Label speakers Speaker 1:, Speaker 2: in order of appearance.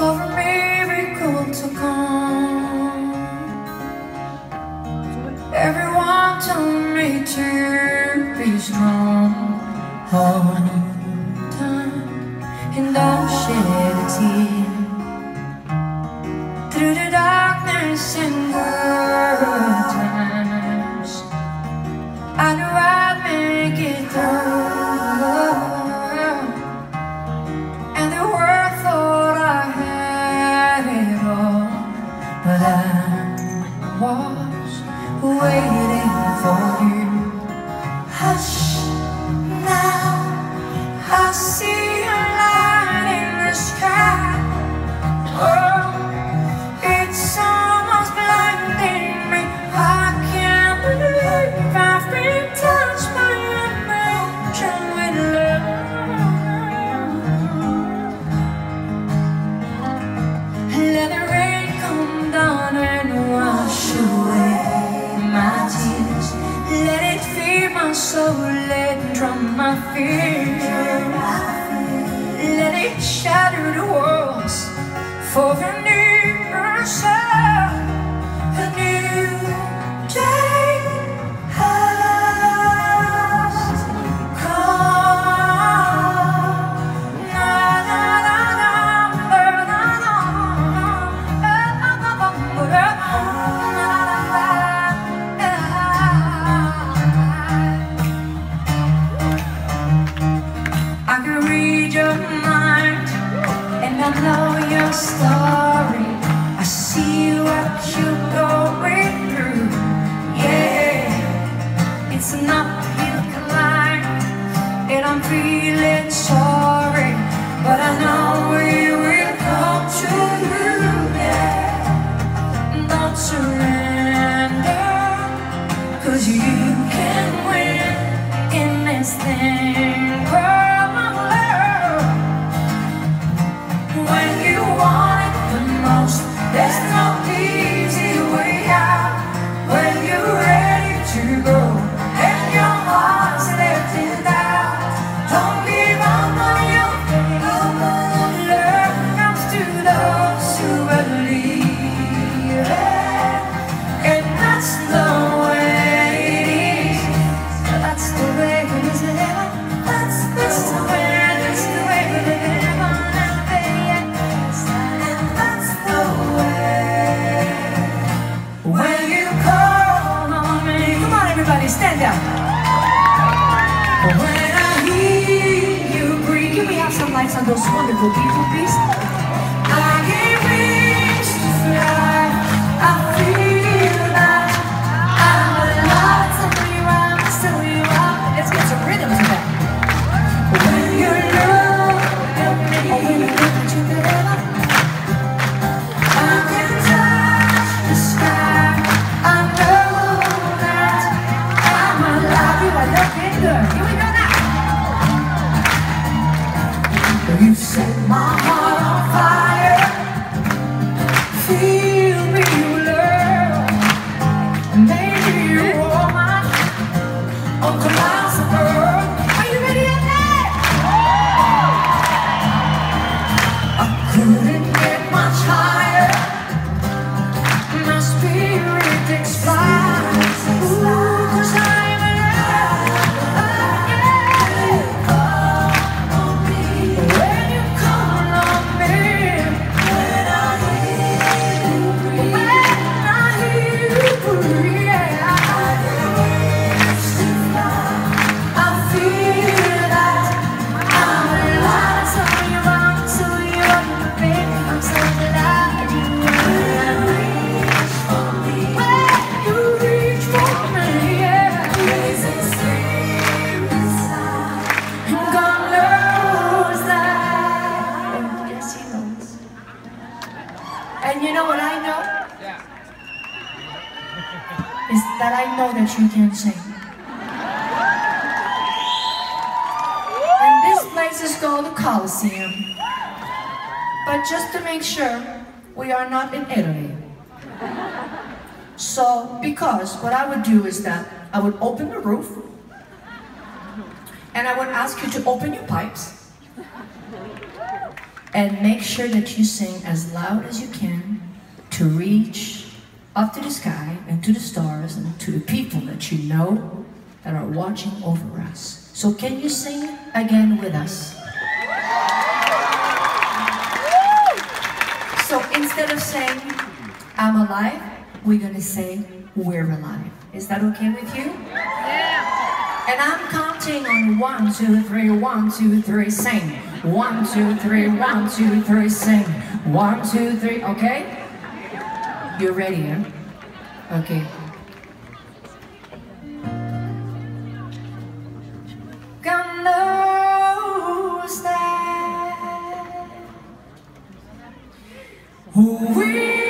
Speaker 1: for a miracle to come. Everyone told me to be strong on time and don't shed a tear through the darkness and good times. I knew I'd make it through, but I was waiting for you. My soul, let drown my fears. Let it shatter the walls for a new soul, story. I see what you're going through. Yeah, it's an uphill climb, and I'm feeling sorry, but I know we stand up. When I hear you breathe, can we have some lights on those wonderful people, please? You set my heart Is that I know that you can sing. And this place is called the Colosseum. But just to make sure, we are not in Italy. So, because what I would do is that I would open the roof and I would ask you to open your pipes And make sure that you sing as loud as you can to reach up to the sky and to the stars and to the people that you know that are watching over us. So can you sing again with us? So instead of saying, I'm alive, we're gonna say, we're alive. Is that okay with you? Yeah. And I'm counting on one, two, three, one, two, three, sing. One, two, three, one, two, three, sing. One, two, three, okay? You're ready, huh? Okay. God knows that we